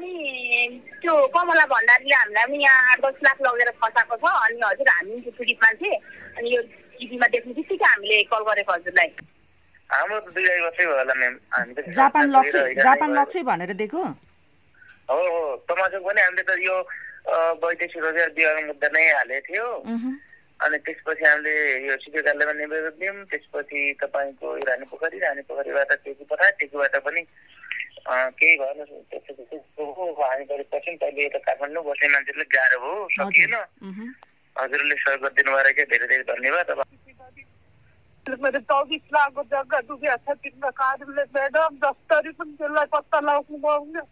हामी त्यो कमला भण्डारीले हामीलाई पनि यहाँ आठ दस लाख लगेर फसाएको छ। अनि हजुर हामी पीडित मान्छे अनि यो टिभीमा देख्ने बित्तिकै हामीले कल गरेको हजुरलाई? हाम्रो त दुई वर्षै भयो होला म्याम। हामी त जापान लक्ष्य जापान लक्ष्य भनेर दिएको हो हो। तमासुक पनि हामीले त यो वैदेशिक रोजगार विभागको मुद्दा नै हालेको थियो। अनि त्यसपछि हामीले यो सिधै कार्यालयमा निवेदन दियौँ। त्यसपछि तपाईँको यो रानी पोखरी रानी पोखरीबाट टेकु पठायो टेकुबाट पनि केही भएन त्यसपछि त्यसको हो हामी गरेपछि पहिले यता काठमाडौँ बस्ने मान्छेलाई गाह्रो भयो सकिएन। हजुरले सहयोग गरिदिनु भएर क्या धेरै धेरै धन्यवाद अब मेरो चौबिस लाखको जग्गा डुबेको छ तिम्रो कारणले म्याडम जसरी पनि त्यसलाई पत्ता लगाउनु पाउने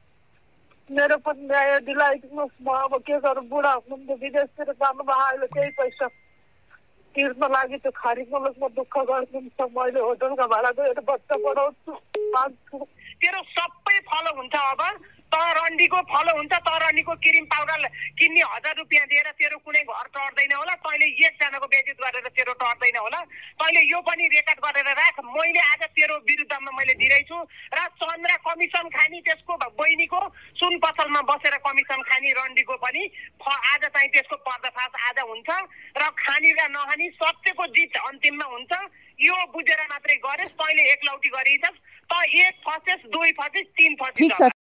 मेरो पनि न्याय दिलाइदिनुहोस् म अब के गरौँ बुढा हुनुहुन्छ विदेशतिर जानुभयो अहिले केही पैसा तिर्न लागि त्यो खारी मुलुकमा दुःख गरिदिन्छ मैले होटलका भाडा दिएर बच्चा पढाउँछु पाल्छु तेरो सबै फलो हुन्छ अब तर रन्डीको फलो हुन्छ तर रन्डीको क्रिम पाउडर किन्ने हजार रुपियाँ दिएर तेरो कुनै घर टर्दैन होला तैँले एकजनाको बेजित गरेर तेरो टर्दैन होला। तैँले यो पनि रेकर्ड गरेर राख मैले आज तेरो विरुद्धमा मैले दिँदैछु र चन्द्रा कमिसन खाने त्यसको बहिनीको सुन पसलमा बसेर कमिसन खाने रन्डीको पनि आज चाहिँ त्यसको पर्दाफास आज हुन्छ र खाने र नखाने सत्यको जित अन्तिममा हुन्छ। यो बुझेर मात्रै गरेस् तैँले एकलौटी गरिछस् त एक फसेस दुई फसेस तिन फसेस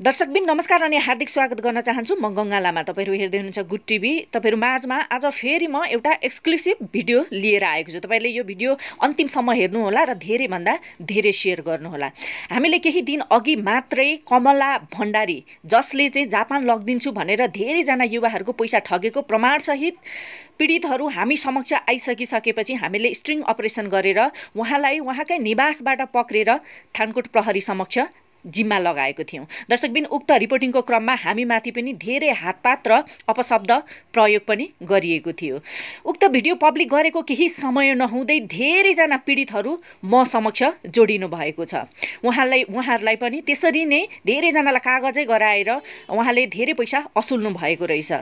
दर्शकबिन नमस्कार अनि हार्दिक स्वागत गर्न चाहन्छु। म गङ्गा लामा तपाईँहरू हेर्दै हुनुहुन्छ गुड टिभी। तपाईँहरू माझमा आज फेरि म एउटा एक्सक्लुसिभ भिडियो लिएर आएको छु। तपाईँले यो भिडियो अन्तिमसम्म हेर्नुहोला र धेरैभन्दा धेरै सेयर गर्नुहोला। हामीले केही दिन अघि मात्रै कमला भण्डारी जसले चाहिँ जापान लगिदिन्छु भनेर धेरैजना युवाहरूको पैसा ठगेको प्रमाणसहित पीडितहरू हामी समक्ष आइसकिसकेपछि हामीले स्ट्रिङ अपरेसन गरेर उहाँलाई उहाँकै निवासबाट पक्रेर थानकोट प्रहरी समक्ष जिम्मा लगाएको थियौँ। दर्शकबिन उक्त रिपोर्टिङको क्रममा हामीमाथि पनि धेरै हातपात र अपशब्द प्रयोग पनि गरिएको थियो। उक्त भिडियो पब्लिक गरेको केही समय नहुँदै धेरैजना पीडितहरू म समक्ष जोडिनु भएको छ। उहाँलाई उहाँहरूलाई पनि त्यसरी नै धेरैजनालाई कागजै गराएर उहाँले धेरै पैसा असुल्नु भएको रहेछ।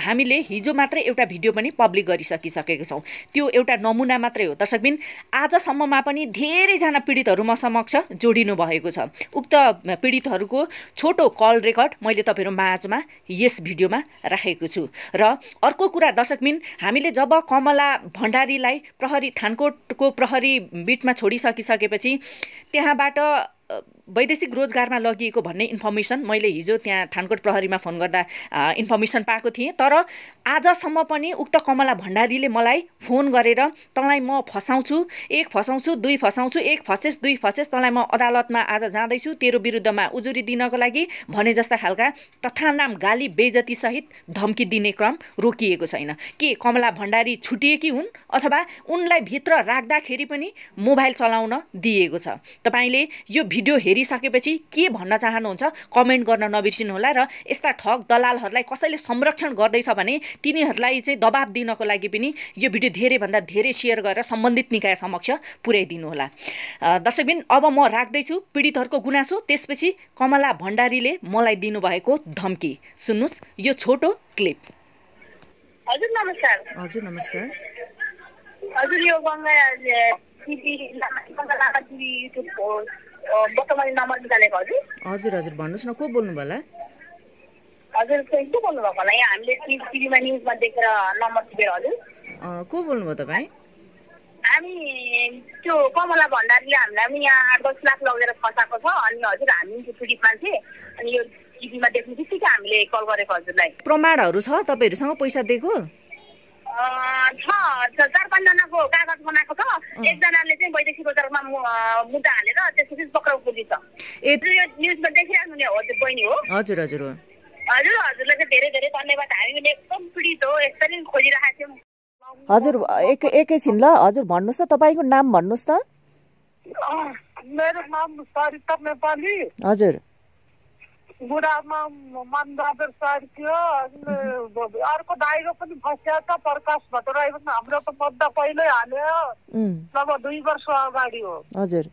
हामीले हिजो मात्रै एउटा भिडियो पनि पब्लिक गरिसकिसकेका छौँ। त्यो एउटा नमुना मात्रै हो। दर्शकबिन आजसम्ममा पनि धेरैजना पीडितहरू म समक्ष जोडिनु भएको छ। उक्त पीडितहरूको छोटो कल रेकर्ड मैले तपाईँहरू माझमा यस भिडियोमा राखेको छु। र अर्को कुरा दर्शकबिन हामीले जब कमला भण्डारीलाई प्रहरी थानकोटको प्रहरी बिटमा छोडिसकिसकेपछि त्यहाँबाट वैदेशिक रोजगारमा लगिएको भन्ने इन्फर्मेसन मैले हिजो त्यहाँ थानकोट प्रहरीमा फोन गर्दा इन्फर्मेसन पाएको थिएँ। तर आजसम्म पनि उक्त कमला भण्डारीले मलाई फोन गरेर तँलाई म फसाउँछु एक फसाउँछु दुई फसाउँछु एक फसेस दुई फसेस तँलाई म अदालतमा आज जाँदैछु तेरो विरुद्धमा उजुरी दिनको लागि भने जस्ता खालका तथा नाम गाली बेजतीसहित धम्की दिने क्रम रोकिएको छैन। के कमला भण्डारी छुटिएकी हुन् अथवा उनलाई भित्र राख्दाखेरि पनि मोबाइल चलाउन दिएको छ? तपाईँले यो भिडियो हेरिसकेपछि के भन्न चाहनुहुन्छ कमेन्ट गर्न नबिर्सिनुहोला र यस्ता ठग दलालहरूलाई कसैले संरक्षण गर्दैछ भने तिनीहरूलाई चाहिँ दबाब दिनको लागि पनि यो भिडियो धेरैभन्दा धेरै सेयर गरेर सम्बन्धित निकाय समक्ष पुर्याइदिनुहोला दर्शकबिन अब म राख्दैछु पीडितहरूको गुनासो त्यसपछि कमला भण्डारीले मलाई दिनुभएको धम्की। सुन्नुहोस् यो छोटो क्लिप। हजुर नमस्कार। हजुर नमस्कार। हजुर यो गङ्गा हजुर। हजुर हजुर भन्नुहोस् न को बोल्नु होला? हजुर के बोल्नुभएको होला? यहाँ हामीले टिभी टिभीमा न्युजमा देखेर नम्बर टिपेर हजुर। को बोल्नुभयो तपाईँ? हामी त्यो कमला भण्डारीले हामीलाई पनि यहाँ आठ दस लाख लगेर फसाएको छ। अनि हजुर हामी पीडित मान्छे। अनि यो टिभीमा देख्ने बित्तिकै हामीले कल गरेको हजुरलाई। प्रमाणहरू छ तपाईँहरूसँग पैसा दिएको? छ छ, चार पाँचजनाको कागज बनाएको छ। एकजनाले चाहिँ वैदेशिक रोजगारमा मु- अँ, मुद्दा हालेर त्यसपछि पक्राउ पुगेछ ए हजुर यो न्युजमा देखिराख्नु नि हजुर बहिनी हो। हजुर हजुर हो। हजुर हजुरलाई चाहिँ धेरै धेरै धन्यवाद। हामी पनि एकदम पीडित हो यसरी खोजिरहेको थियौँ। हजुर एक एकैछिन ल हजुर भन्नुहोस् त तपाईँको नाम भन्नुहोस् त। मेरो नाम सरिता नेपाली। हजुर। बुढामा मनबहादुर सर थियो अनि अर्को दाइको पनि फस्या छ प्रकाश भट्टराई पनि हाम्रो त मुद्दा पहिल्यै हाल्यो। अब दुई वर्ष अगाडि हो। हजुर।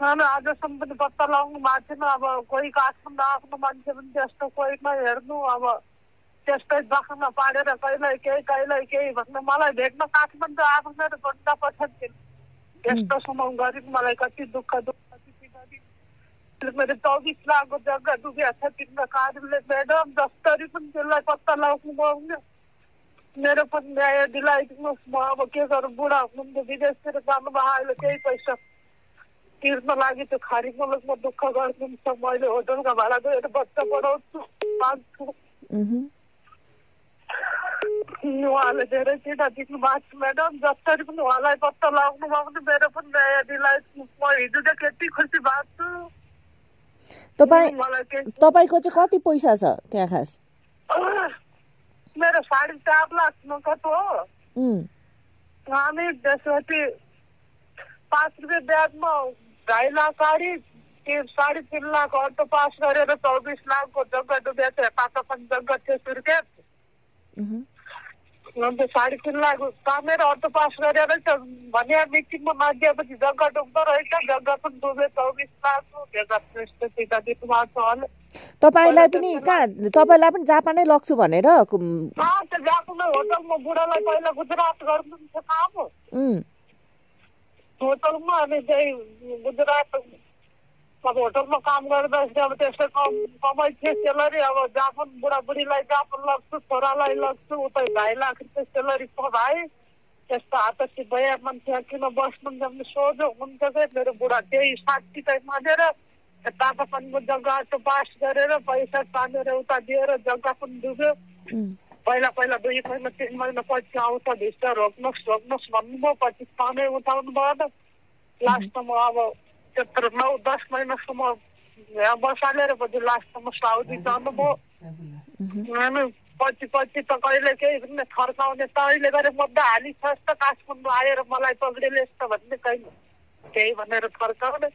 अझसम्म पनि पत्ता लगाउनु भएको छैन अब कोही काठमाडौँ आफ्नो मान्छे पनि त्यस्तो कोही नहेर्नु अब त्यस्तै दखमा पारेर कहिल्यै केही कहिल्यै केही भन्नु मलाई भेट्न काठमाडौँ आएको मेरो घन्टा यस्तोसम्म गरिब मलाई कति दुःख दुःख कति मेरो चौबिस लाखको जग्गा डुबेको छ तिम्रो कारणले म्याडम जसरी पनि त्यसलाई पत्ता लगाउनु पाउने मेरो पनि न्याय दिलाइदिनुहोस् म अब के गरौँ बुढा हुनुहुन्छ विदेशतिर जानुभयो अहिले केही पैसा तिर्न लागि त्यो खारी मुलुकमा दुःख गर्नुहुन्छ मैले होटलका भाडा गएर बच्चा पाल्छु उहुँ। उहाँले धेरै चिन्ता दिनु भएको छ म्याडम जसरी पनि उहाँलाई पत्ता लगाउनु भयो भने मेरो पनि न्याय दिलाइदिनुहोस् म हिजोदेखि यति खुसी भएको छु तपाईँ तपाईँको चाहिँ कति पैसा छ त्यहाँ खास? मेरो साढे चार लाख नगद हो? हामी त्यसपछि पाँच रुपियाँ ब्याजमा ढाई लाख गाडी साढे तिन लाख अटो पास गरेर चौबिस लाखको जग्गा डुबेको थियो पाँच जग्गा थियो सुर्खेत। अन्त साढे तिन लाख कामेर अटो पास गरेर त भने मिटिङमा मागिएपछि जग्गा डुब्दो रहेछ जग्गा पनि डुबे चौबिस लाख तपाईँलाई पनि कहाँ तपाईँलाई पनि जापानै लग्छु भनेर कुम, कहाँ त गएको नै होटलमा बुढालाई पहिला गुजरात गर्नु काम होटलमा अनि त्यही गुजरात अब होटलमा काम गर्दाखेरि अब त्यस्तो कम कमाइ थियो सेलरी अब जापान बुढाबुढीलाई जापान लग्छु छोरालाई लग्छु उता ढाई लाख रुपियाँ सेलरी भाइ त्यस्तो हातसी भए मान्छे किन बस्नुहुन्छ भने सोझो हुन्छ कि? मेरो बुढा त्यही साठी चाहिँ मानेर ताता पानीको जग्गा त्यो पास गरेर पैसा तानेर उता दिएर जग्गा पनि डुब्यो पहिला पहिला दुई महिना तिन महिना पछि आउँछ भित्र रोक्नुहोस् रोक्नुहोस् भन्नुभयो पछि पानै उठाउनु भएन लास्टमा अब त्यत्रो नौ दस महिनासम्म बसालेर पछि लास्टमा साउदी जानुभयो। अनि पछि पछि त कहिले केही पनि थर्काउने त अहिले गरे मुद्दा हालिछस् त काठमाडौँ आएर मलाई पक्रिले यस्तो भन्ने कहिले केही भनेर थर्काउने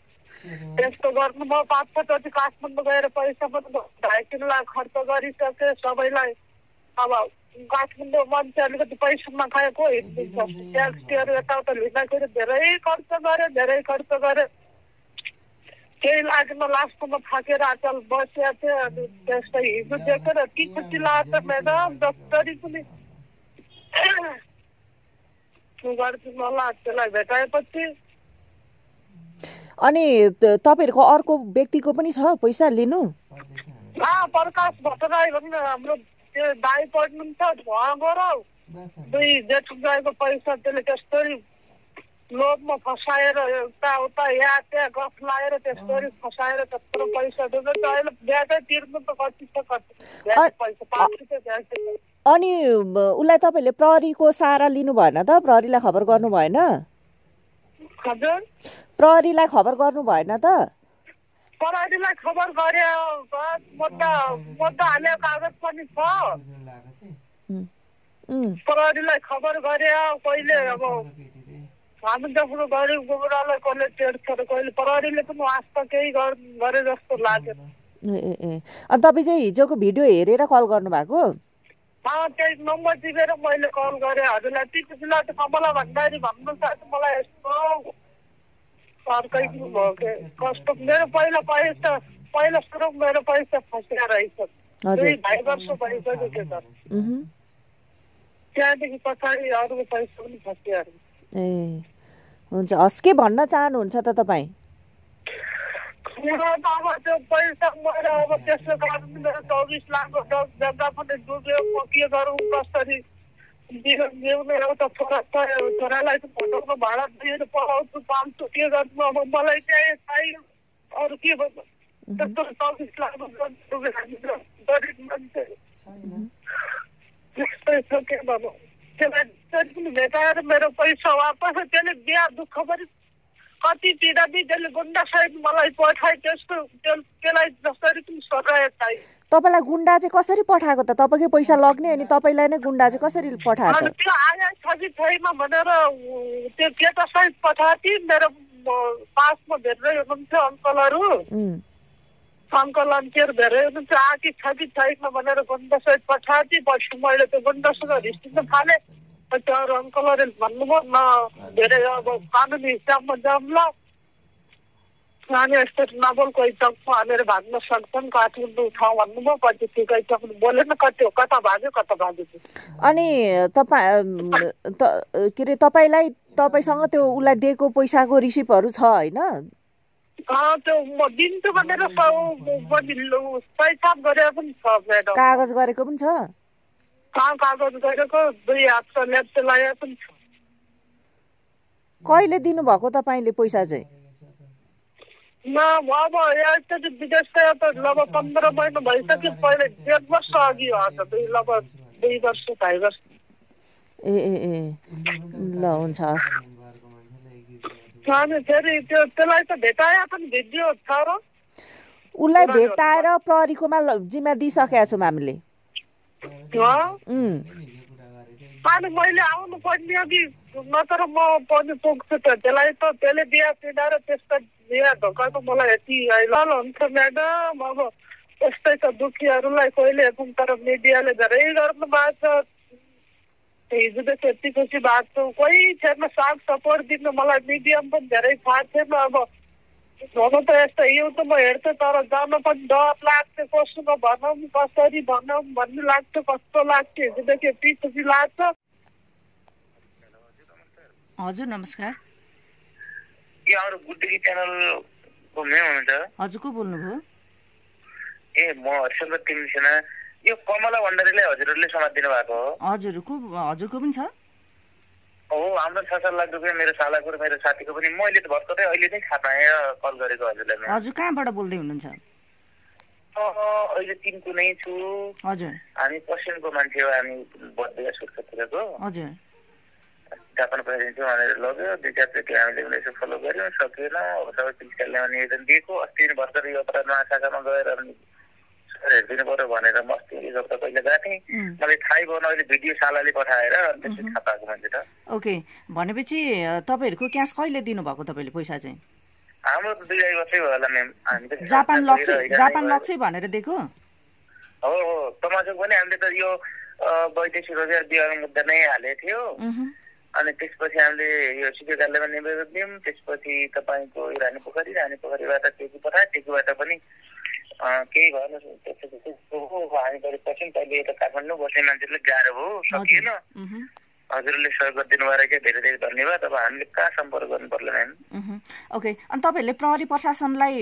त्यस्तो गर्नुभयो पाँच छचोटि काठमाडौँ गएर पैसा पनि ढाई तिन लाख खर्च गरिसके सबैलाई अब काठमाडौँ मान्छे अलिकति पैसामा खायो को हिँडिदिन्छ ट्याक्सीहरू यताउता लिँदाखेरि धेरै खर्च गरे धेरै खर्च गरे केही लागेन लास्टमा थाकेर आजकल बसिया थियो अनि त्यस्तै हिजो देखेर के खुसी लाग्छ म्याडम जसरी पनि गरिदिनु होला त्यसलाई भेटाएपछि अनि तपाईँहरूको अर्को व्यक्तिको पनि छ पैसा लिनु? प्रकाश भट्टराई भन्ने हाम्रो त्यो दाई पढ्नुहुन्छ उहाँ गएर दुई जेठ गएको पैसा त्यसले त्यस्तरी लोभमा फसाएर यताउता या त्यहाँ गफ लाएर त्यस्तरी फसाएर त्यत्रो पैसा दिन्छ अहिले ब्याजै तिर्नु त कति छ कति। पैसा पाँच रुपियाँ। अनि उसलाई तपाईँले प्रहरीको सहारा लिनु भएन त? प्रहरीलाई खबर गर्नु भएन? हजुर? प्रहरीलाई खबर गर्नु भएन त? प्रहरीलाई खबर गरे मुद्दा हाले कागज पनि छ। प्रहरीलाई खबर गरे कहिले अब हामी जस्तो गरिब गुबुरालाई कसले टेर्छ र कहिले प्रहरीले पनि वास्ता केही गर- जस्तो लागेन ए ए अनि तपाईँ चाहिँ हिजोको भिडियो हेरेर कल गर्नुभएको? त्यही नम्बर टिपेर मैले कल गरेँ। हजुरलाई त्यति बेला त कमला भण्डारी भन्नु साथ मलाई यस्तो मेरो पहिला पैसा पहिला सुरु मेरो पैसा फसिया रहेछ। दुई ढाई वर्ष भइसक्यो त्यहाँदेखि पछाडि अरूको पैसा पनि फसिया रहेछ ए हुन्छ हस् के भन्न चाहनुहुन्छ त तपाईँ? मेरो त अब त्यो पैसा मेरो अब त्यसको कारण मेरो चौबिस लाखको जग- जग्गा पनि डुब्यो म के गरौँ कसरी? जीवन जिउने एउटा छोरा छ छोरालाई त होटलको भाडा दिएर पढाउँछु पाल्छु के गर्नु अब मलाई चाहिँ चाहियो अरू के भन्नु त्यस्तो चौबिस लाखको जग डुब्यो हामी त गरिब मान्छे। त्यस्तै छ के भनौँ त्यसलाई जसरी पनि भेटाएर मेरो पैसा वापस त्यसले बिहा दुःख पनि कति पिँदा पनि त्यसले गुन्डासहित मलाई पठाए त्यसको त्यो- त्यसलाई जसरी पनि सजाय चाहियो तपाईँलाई गुन्डा चाहिँ कसरी पठाएको त तपाईँकै पैसा लग्ने अनि तपाईँलाई नै गुन्डा चाहिँ कसरी पठाएको त्यो आए छ कि छैन भनेर त्यो केटासहित पठाएको थिएँ मेरो पासमा भेट्दै हुनुहुन्थ्यो अङ्कलहरू अङ्कल आन्टीहरू धेरै हुनुहुन्छ आँखी छ कि छैन भनेर गुन्डासहित पठाएको थिएँ पछि मैले त्यो गुन्डासँग रिस्टिन थालेँ पछि अरू भन्नुभयो न धेरै अब कानुनी हिसाबमा जाऊँ ल अनि यस्तो नबोल कोही चकमा हालेर भाग्न सक्छन् काठमाडौँ ठाउँ भन्नुभयो पछि ठिकै चक्नु बोलेन कति हो कता भाग्यो कता भाग्यो अनि तपाईँ के अरे तपाईँलाई तपाईँसँग त्यो उसलाई दिएको पैसाको रिसिपहरू छ होइन कागज गरेको पनि छ कहिले दिनुभएको तपाईँले पैसा चाहिँ अब विदेश त लगभग पन्ध्र महिना भइसक्यो पहिले डेढ वर्ष अघि हो त दुई लगभग दुई वर्ष ढाई वर्ष ए ए ए ल हुन्छ हस् अनि फेरि त्यो त्यसलाई त भेटाए पनि भिडियो छ र उसलाई भेटाएर प्रहरीकोमा जिम्मा दिइसकेका छौँ हामीले। अनि मैले आउनु पर्ने अघि नत्र म पनि पुग्छु त। त्यसलाई त त्यसले बिहा पिँडाएर त्यस्ता बिहा त मलाई यति ल हुन्छ म्याडम। अब यस्तै छ दुखीहरूलाई कोहीले तर मिडियाले धेरै गर्नु भएको छ। हिजोदेखि यति खुसी भएको छु कोही छैन साथ सपोर्ट दिनु मलाई मिडियम पनि धेरै थाहा थिएन अब हुनु त यस्तो युट्युबमा हेर्थेँ तर जान पनि डर लाग्थ्यो कसो भनौँ कसरी भनौँ भन्ने लाग्थ्यो कस्तो लाग्थ्यो हिजोदेखि यति खुसी लाग्छ हजुर नमस्कार। हाम्रो हुनुहुन्छ हजुर को बोल्नुभयो। ए म हरिशङ्कर तिमी सेना यो कमला भण्डारीलाई हजुरहरूले समात दिनुभएको हो। हजुर को हजुरको पनि छ। हो हाम्रो छ सात लाख रुपियाँ मेरो सालाको र मेरो साथीको पनि। मैले त भर्खरै अहिले नै थाहा पाएँ कल गरेको हजुरलाई म। हजुर कहाँबाट बोल्दै हुनुहुन्छ? अहिले तिनको नै छु। हजुर। हामी पश्चिमको मान्छे हो हामी बद्रिया सुर्खेततिरको। हजुर। जापान पठाइदिन्छु भनेर लग्यो। दुई चारचोटि हामीले पनि यसो फलो गऱ्यौँ सकेन। अब सबै पुलिसले निवेदन दिएको। अस्ति भर्खर यो अपराध महाशाखामा गएर हेरिदिनु पर्यो भनेर म अस्ति एक हप्ता पहिला गएको थिएँ मलाई थाहै भएन अहिले भिडियो सालाले पठाएर अनि त्यसपछि थाहा पाएको मान्छे त। ओके। भनेपछि तपाईँहरूको क्यास कहिले दिनुभएको तपाईँले पैसा चाहिँ? हाम्रो त दुई वर्षै भयो होला म्याम। हामी त जापान लक्ष्य जापान लक्ष्य भनेर दिएको? हो हो। तमासुक पनि हामीले त यो वैदेशिक रोजगार विभागमा मुद्दा नै हालेको थियो। अनि त्यसपछि हामीले यो सिधै कार्यालयमा निवेदन दियौँ। त्यसपछि तपाईँको रानी पोखरी रानी पोखरीबाट टेकु पठायो। टेकुबाट पनि केही भएन हामी गरेपछि पहिले यता काठमाडौँ बस्ने मान्छेले गाह्रो भयो सकिएन हजुरले सहयोग गरिदिनु भयो रहेछ धेरै धेरै धन्यवाद अब हामीले कहाँ सम्पर्क गर्नु पर्ला म्याम। ओके अनि तपाईँहरूले प्रहरी प्रशासनलाई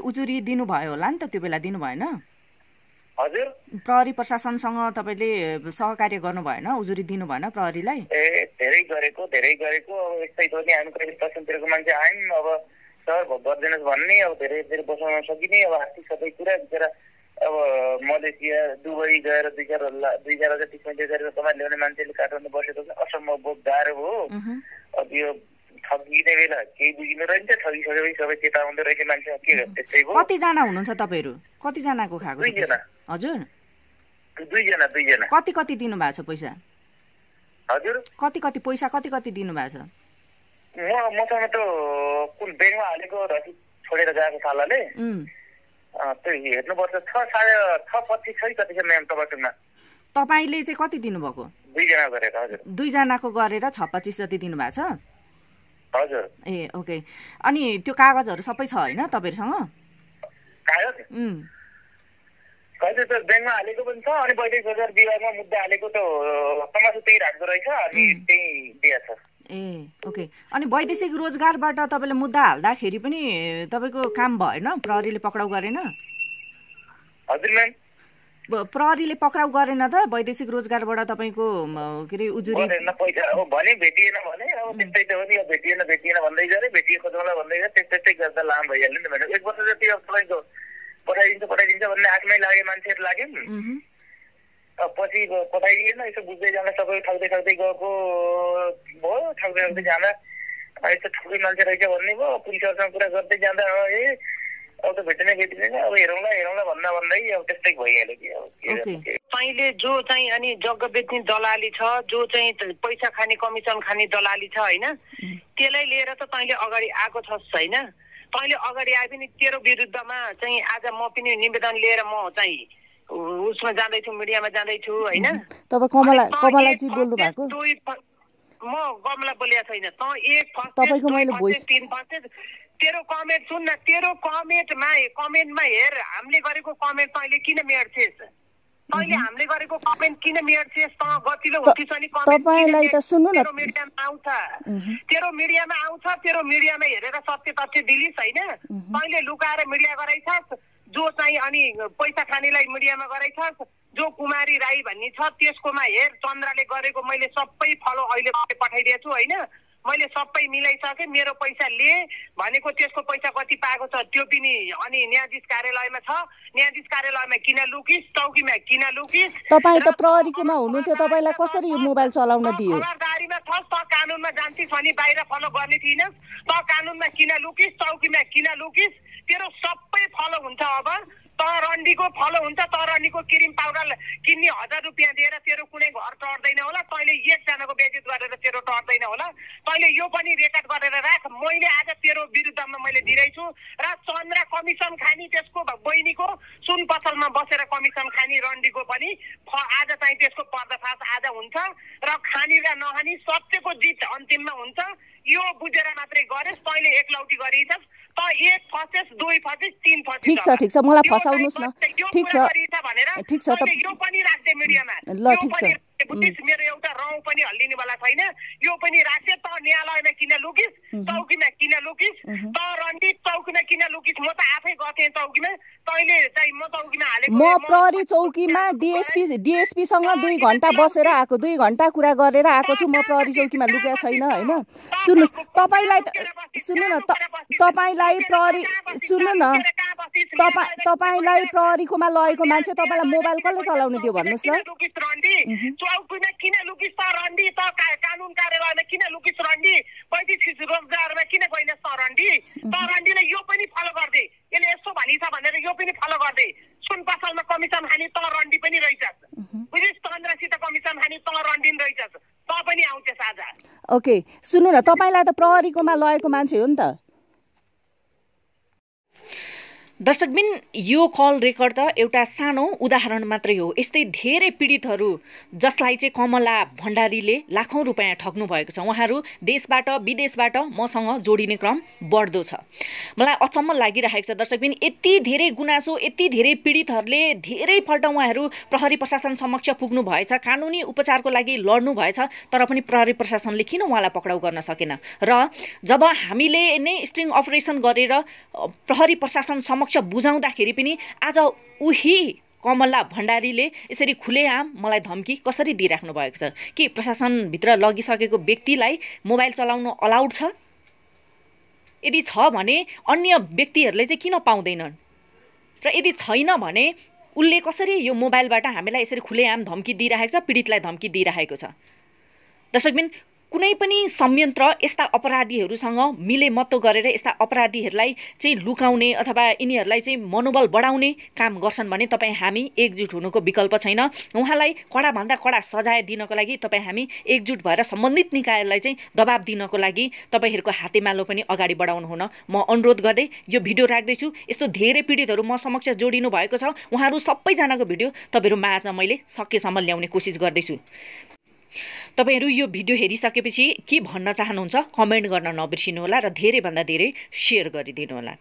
उजुरी दिनुभयो होला नि त त्यो बेला दिनु भएन हजुर प्रहरी प्रशासनसँग तपाईँले सहकार्य गर्नु भएन उजुरी दिनु भएन प्रहरीलाई ए धेरै गरेको धेरै गरेको अब यस्तै पनि हामी कहिले पश्चिमतिरको मान्छे आयौँ अब सर गरिदिनुहोस् भन्ने अब धेरै धेरै बसाउन सकिने अब आर्थिक सबै कुरा बिचरा अब मलेसिया दुबई गएर दुई चार दुई चार हजार तिस पैँतिस हजार कमा ल्याउने मान्छेले काठमाडौँ बसेको पनि असम्भव गाह्रो उहुँ, अब यो ठगिने बेला केही बुझिनु रहन्छ ठगिसकेपछि सबै चेताउँदो रहेछ मान्छे के त्यस्तै भयो कतिजना हुनुहुन्छ तपाईँहरू? कतिजनाको खाएको दुईजना? हजुर। दुईजना दुईजना। कति कति दिनुभएको छ पैसा? हजुर। कति कति पैसा कति कति दिनुभएको छ? म मसँग त कुन ब्याङ्कमा हालेको रसिद छोडेर गएको सालाले। त्यो हेर्नुपर्छ। छ साढे छ पच्चिस छ कति छ म्याम तपाईँकोमा तपाईँले चाहिँ कति दिनुभएको? दुईजना गरेर हजुर। दुईजनाको गरेर छ पच्चिस जति दिनुभएको छ? हजुर। ए ओके। अनि त्यो कागजहरू सबै छ होइन तपाईँहरूसँग? कागज? कहिले त ब्याङ्कमा हालेको पनि छ अनि वैदेशिक रोजगार विभागमा मुद्दा हालेको त समाजु त्यही राख्दो रहेछ अनि. त्यही दिया छ। ए ओके। अनि वैदेशिक रोजगारबाट तपाईँले मुद्दा हाल्दाखेरि पनि तपाईँको काम भएन? प्रहरीले पक्राउ गरेन? हजुर प्रहरीले पक्राउ गरेन त? वैदेशिक रोजगारबाट तपाईँको के अरे उजुरी? पैसा अब भने भेटिएन भने अब त्यस्तै त हो नि भेटिएन भेटिएन भन्दै गरे भेटिए खोज्नुलाई भन्दै गरे त्यस्तै त्यस्तै गर्दा लामो भइहाल्यो नि त म्याडम। एक वर्ष जति अब तपाईँको पठाइदिन्छ पठाइदिन्छ भन्ने आठमै लागे मान्छेहरू लाग्यो नि। पछि पठाइदिएन यसो बुझ्दै जाँदा सबै ठग्दै ठग्दै गएको भयो ठग्दै ठग्दै जाँदा। अब यस्तो ठुलो मान्छे रहेछ भन्ने भयो पुलिसहरूसँग कुरा गर्दै जाँदा अब ए अब त भेटिने भेटिँदैन अब हेरौँला हेरौँला भन्दा भन्दै अब त्यस्तै भइहाल्यो कि अब जो चाहिँ अनि जग्गा बेच्ने दलाली छ जो चाहिँ पैसा खाने कमिसन खाने दलाली छ होइन? त्यसलाई लिएर त तैँले अगाडि आएको छस् होइन? तैँले अगाडि आए पनि तेरो विरुद्धमा चाहिँ आज म पनि निवेदन लिएर म चाहिँ उसमा जाँदैछु मिडियामा जाँदैछु होइन? तपाईँ कमला कमलाजी बोल्नु भएको म गमला बोलेको छैन। तँ एक तपाईँको मैले voice- तिन पर्सेन्ट तेरो कमेन्ट सुन न तेरो कमेन्टमा कमेन्टमा हेर हामीले गरेको कमेन्ट तैँले किन मेट्छेस्? तैँले हामीले गरेको कमेन्ट किन मेट्छेस्? त गतिलो हुन्थिस् अनि तपाईँलाई त सुन्नु न। तेरो मिडियामा आउँछ। तेरो मिडियामा आउँछ तेरो मिडियामा हेरेर सत्य तथ्य दिलिस् होइन? तैँले लुकाएर मिडिया गराइछस्। जो चाहिँ अनि पैसा खानेलाई मिडियामा गराइछस् जो कुमारी राई भन्ने छ त्यसकोमा हेर चन्द्रले गरेको मैले सबै फलो अहिले पठाइदिएको छु होइन? मैले सबै मिलाइसकेँ मेरो पैसा लिए भनेको त्यसको पैसा कति पाएको छ त्यो पनि अनि न्यायाधीश कार्यालयमा छ। न्यायाधीश कार्यालयमा किन लुकिस् चौकीमा किन लुकिस्? तपाईँ त प्रहरीकोमा हुनुहुन्थ्यो तपाईँलाई कसरी यो मोबाइल चलाउन दियो? खबरदारीमा छस् त कानुनमा जान्छस् भने बाहिर फलो गर्ने थिइनस् त कानुनमा किन लुकिस् चौकीमा किन लुकिस्? तेरो सबै फलो हुन्छ अब। त रन्डीको फलो हुन्छ त रन्डीको क्रिम पाउडर किन्ने हजार रुपियाँ दिएर तेरो कुनै घर टर्दैन होला। तैँले एकजनाको बेजित गरेर तेरो टर्दैन होला। तैँले यो पनि रेकर्ड गरेर राख मैले आज तेरो विरुद्धमा मैले दिँदैछु। र चन्द्र कमिसन खानी त्यसको बहिनीको सुन पसलमा बसेर कमिसन खानी रन्डीको पनि। आज चाहिँ त्यसको पर्दाफास आज हुन्छ। र खानी र नखानी सत्यको जित अन्तिममा हुन्छ। यो बुझेर मात्रै गरेस् तैँले एक लौटी गरिछस्। ठिक छ। ठिक छ, मलाई फसाउनुहोस् न। ठिक छ। ठिक छ, ल, ठिक छ। बुझिस् मेरो एउटा रौँ पनि हल्लिनेवाला छैन यो पनि त न्यायालयमा किन लुकिस् चौकीमा किन लुकिस् त रन्डी चौकीमा किन लुकिस्? म त आफै गर्थेँ चौकीमा। तैँले चाहिँ म चौकीमा हालेको म प्रहरी चौकीमा डिएसपी डिएसपीसँग दुई घन्टा बसेर आएको दुई घन्टा कुरा गरेर आएको छु। म प्रहरी चौकीमा लुकेको छैन होइन? सुन्नुहोस् तपाईँलाई सुन्नु न तपाईँलाई प्रहरी सुन्नु न। तपाईँ तपाईँलाई प्रहरीकोमा लगेको मान्छे तपाईँलाई मोबाइल कसले चलाउनु दियो भन्नुहोस् रन्डी चौकीमा किन लुकिस त रन्डी? त का- कानुन कार्यालयमा किन लुकिस रन्डी? पैँतिस रोजगारमा किन गइनस् त रन्डी? त रन्डीले यो पनि फलो गर्दै। यसले यस्तो भनिछ भनेर यो पनि फलो गर्दै। सुन पसलमा कमिसन खाने त रन्डी पनि रहेछस्। बुझिस् चन्द्रसित कमिसन खाने त रन्डी पनि रहेछस्। त पनि आउँछस् आज। ओके सुन्नु न तपाईँलाई त प्रहरीकोमा लगेको मान्छे हो नि त। दर्शकबिन यो कल रेकर्ड त एउटा सानो उदाहरण मात्रै हो। यस्तै धेरै पीडितहरू जसलाई चाहिँ कमला भण्डारीले लाखौँ रुपियाँ ठग्नु भएको छ। उहाँहरू देशबाट विदेशबाट मसँग जोडिने क्रम बढ्दो छ। मलाई अचम्म लागिरहेको छ दर्शकबिन यति धेरै गुनासो यति धेरै पीडितहरूले धेरैपल्ट उहाँहरू प्रहरी प्रशासन समक्ष पुग्नु भएछ कानुनी उपचारको लागि लड्नु भएछ तर पनि प्रहरी प्रशासनले किन उहाँलाई पक्राउ गर्न सकेन? र जब हामीले नै स्ट्रिङ अपरेसन गरेर प्रहरी प्रशासन समक्ष बुझाउँदाखेरि पनि आज उही कमला भण्डारीले यसरी खुलेआम मलाई धम्की कसरी दिइराख्नु भएको छ? के प्रशासनभित्र लगिसकेको व्यक्तिलाई मोबाइल चलाउनु अलाउड छ? यदि छ भने अन्य व्यक्तिहरूले चाहिँ किन पाउँदैनन्? र यदि छैन भने उसले कसरी यो मोबाइलबाट हामीलाई यसरी खुलेआम धम्की दिइरहेको छ पीडितलाई धम्की दिइरहेको छ? दर्शकबिन कुनै पनि संयन्त्र यस्ता अपराधीहरूसँग मिले मत्तो गरेर यस्ता अपराधीहरूलाई चाहिँ लुकाउने अथवा यिनीहरूलाई चाहिँ मनोबल बढाउने काम गर्छन् भने तपाईँ हामी एकजुट हुनुको विकल्प छैन। उहाँलाई कडाभन्दा कडा सजाय दिनको लागि तपाईँ हामी एकजुट भएर सम्बन्धित निकायलाई चाहिँ दबाब दिनको लागि तपाईँहरूको हातेमालो पनि अगाडि बढाउनु हुन म अनुरोध गर्दै यो भिडियो राख्दैछु। यस्तो धेरै पीडितहरू म समक्ष जोडिनु भएको छ। उहाँहरू सबैजनाको भिडियो तपाईँहरू माझमा मैले सकेसम्म ल्याउने कोसिस गर्दैछु। तपाईँहरू यो भिडियो हेरिसकेपछि के भन्न चाहनुहुन्छ? कमेन्ट गर्न नबिर्सिनुहोला र धेरैभन्दा धेरै सेयर गरिदिनुहोला।